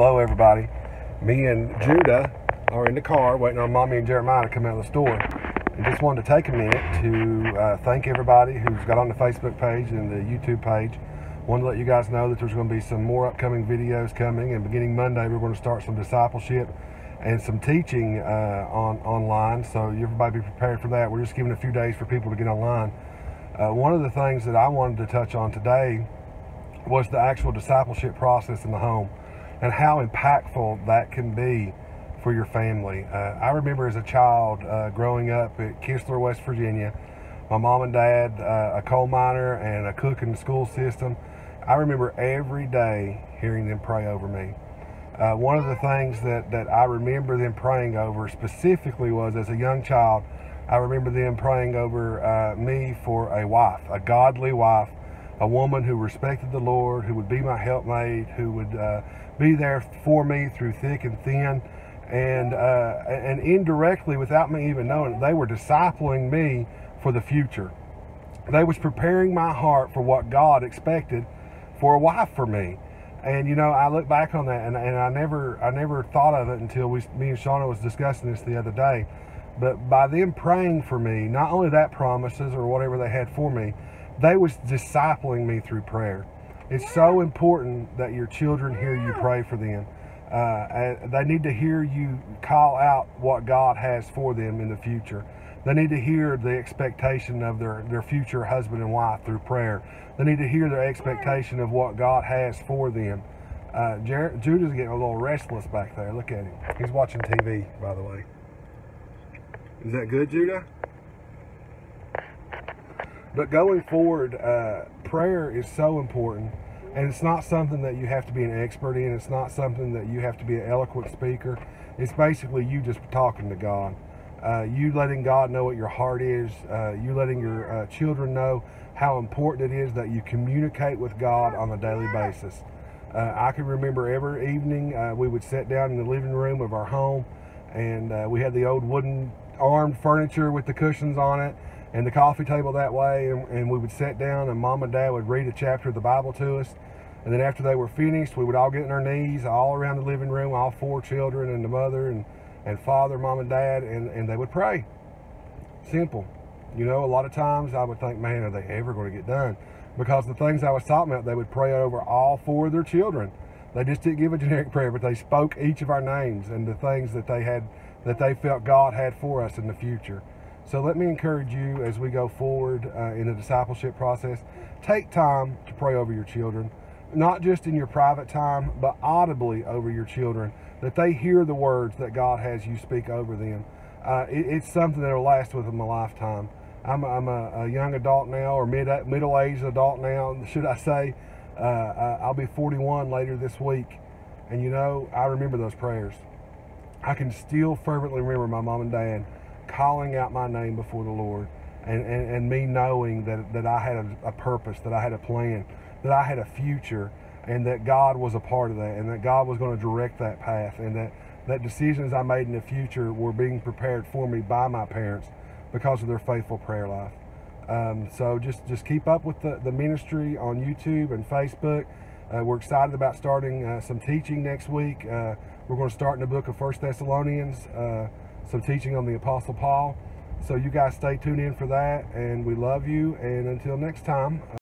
Hello, everybody. Me and Judah are in the car waiting on Mommy and Jeremiah to come out of the store. And just wanted to take a minute to uh, thank everybody who's got on the Facebook page and the YouTube page. Wanted to let you guys know that there's going to be some more upcoming videos coming, and beginning Monday, we're going to start some discipleship and some teaching uh, on online. So everybody be prepared for that. We're just giving a few days for people to get online. Uh, one of the things that I wanted to touch on today was the actual discipleship process in the home and how impactful that can be for your family. Uh, I remember as a child uh, growing up at Kistler, West Virginia, my mom and dad, uh, a coal miner and a cook in the school system. I remember every day hearing them pray over me. Uh, one of the things that, that I remember them praying over specifically was as a young child, I remember them praying over uh, me for a wife, a godly wife, a woman who respected the Lord, who would be my helpmate, who would uh, be there for me through thick and thin. And, uh, and indirectly, without me even knowing it, they were discipling me for the future. They was preparing my heart for what God expected for a wife for me. And you know, I look back on that, and, and I never, I never thought of it until we, me and Shauna was discussing this the other day. But by them praying for me, not only that promises or whatever they had for me, they was discipling me through prayer. It's so important that your children hear you pray for them. Uh, they need to hear you call out what God has for them in the future. They need to hear the expectation of their, their future husband and wife through prayer. They need to hear their expectation of what God has for them. Uh, Jared, Judah's getting a little restless back there. Look at him. He's watching TV, by the way. Is that good, Judah? But going forward, uh, prayer is so important. And it's not something that you have to be an expert in. It's not something that you have to be an eloquent speaker. It's basically you just talking to God. Uh, you letting God know what your heart is. Uh, you letting your uh, children know how important it is that you communicate with God on a daily basis. Uh, I can remember every evening uh, we would sit down in the living room of our home and we had the old wooden armed furniture with the cushions on it and the coffee table that way and, and, we would sit down and mom and dad would read a chapter of the bible to us. And then after they were finished we would all get on our knees all around the living room all four children and the mother and, and father mom and dad and, and they would pray. Simple. You know a lot of times i would think man are they ever going to get done? Because the things i was talking about they would pray over all four of their children. They just didn't give a generic prayer but they spoke each of our names and the things that they had that they felt god had for us in the future so let me encourage you as we go forward uh, in the discipleship process, take time to pray over your children, not just in your private time, but audibly over your children, that they hear the words that God has you speak over them. Uh, it, it's something that will last with them a lifetime. I'm, I'm a, a, young adult now, or mid, middle-aged adult now, should I say. Uh, I'll be 41 later this week. And you know, I remember those prayers. I can still fervently remember my mom and dad calling out my name before the Lord and, and, and me knowing that, that I had a, a purpose, that I had a plan, that I had a future, and that God was a part of that, and that God was going to direct that path, and that, that decisions I made in the future were being prepared for me by my parents because of their faithful prayer life. Um, so just, just keep up with the, the ministry on YouTube and Facebook. Uh, we're excited about starting uh, some teaching next week. Uh, we're going to start in the book of First Thessalonians. Uh, some teaching on the Apostle Paul. So you guys stay tuned in for that, and we love you. And until next time.